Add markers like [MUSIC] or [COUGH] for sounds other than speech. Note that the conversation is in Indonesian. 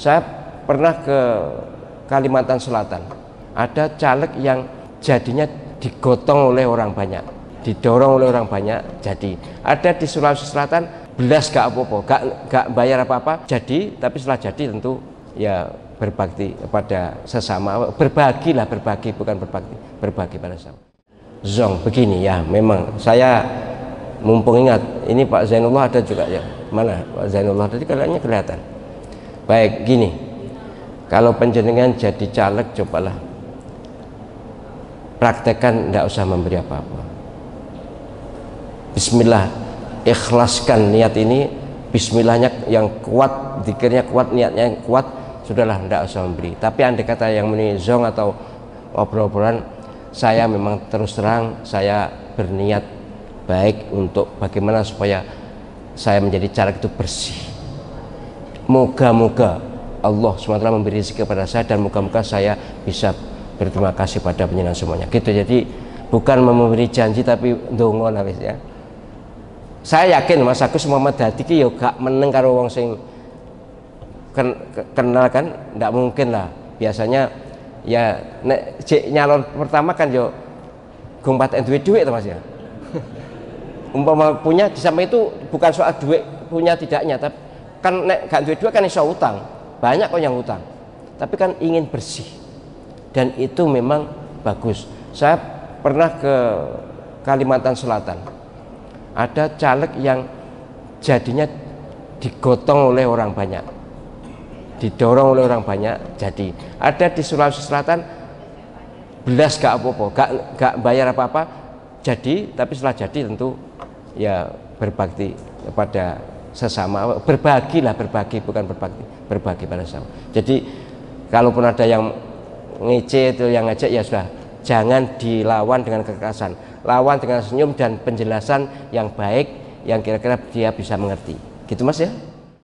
saya pernah ke Kalimantan Selatan. Ada caleg yang jadinya digotong oleh orang banyak didorong oleh orang banyak jadi. Ada di Sulawesi Selatan belas gak apa-apa gak, gak bayar apa-apa jadi. Tapi setelah jadi tentu ya berbakti kepada sesama berbagi lah berbagi bukan berbakti berbagi pada sesama. Zong begini ya memang saya mumpung ingat ini Pak Zainullah ada juga ya. Mana Pak Zainullah tadi? Kaliannya kelihatan baik gini. Kalau penjenengan jadi caleg cobalah praktekkan tidak usah memberi apa-apa. Bismillah ikhlaskan niat ini. Bismillahnya yang kuat dikirnya kuat niatnya yang kuat sudahlah tidak usah memberi. Tapi andai kata yang ini zong atau obrol-obrolan saya memang terus terang saya berniat baik untuk bagaimana supaya saya menjadi caleg itu bersih moga-moga Allah SWT memberi rezeki kepada saya dan moga-moga saya bisa berterima kasih pada penyenang semuanya. Gitu. Jadi bukan memberi janji tapi dongon habis ya. Saya yakin Mas Agus Muhammad Dadi ki yo gak meneng karo wong sing ken, kenal kan? Tidak mungkin lah. Biasanya ya nek cek nyalon pertama kan yo gumpat duit duit Mas ya. [LAUGHS] Umpama punya di samping itu bukan soal duit punya tidaknya tapi kan nek gak duit duit kan iso utang. Banyak kok yang utang. Tapi kan ingin bersih. Dan itu memang bagus. Saya pernah ke Kalimantan Selatan. Ada caleg yang jadinya digotong oleh orang banyak. Didorong oleh orang banyak jadi. Ada di Sulawesi Selatan belas gak apa-apa gak, gak bayar apa-apa jadi. Tapi setelah jadi tentu ya berbakti kepada sesama. Berbagi lah berbagi bukan berbakti berbagi pada sesama. Jadi kalaupun ada yang ngece itu yang ngajak ya sudah. Jangan dilawan dengan kekerasan. Lawan dengan senyum dan penjelasan yang baik yang kira-kira dia bisa mengerti. Gitu mas ya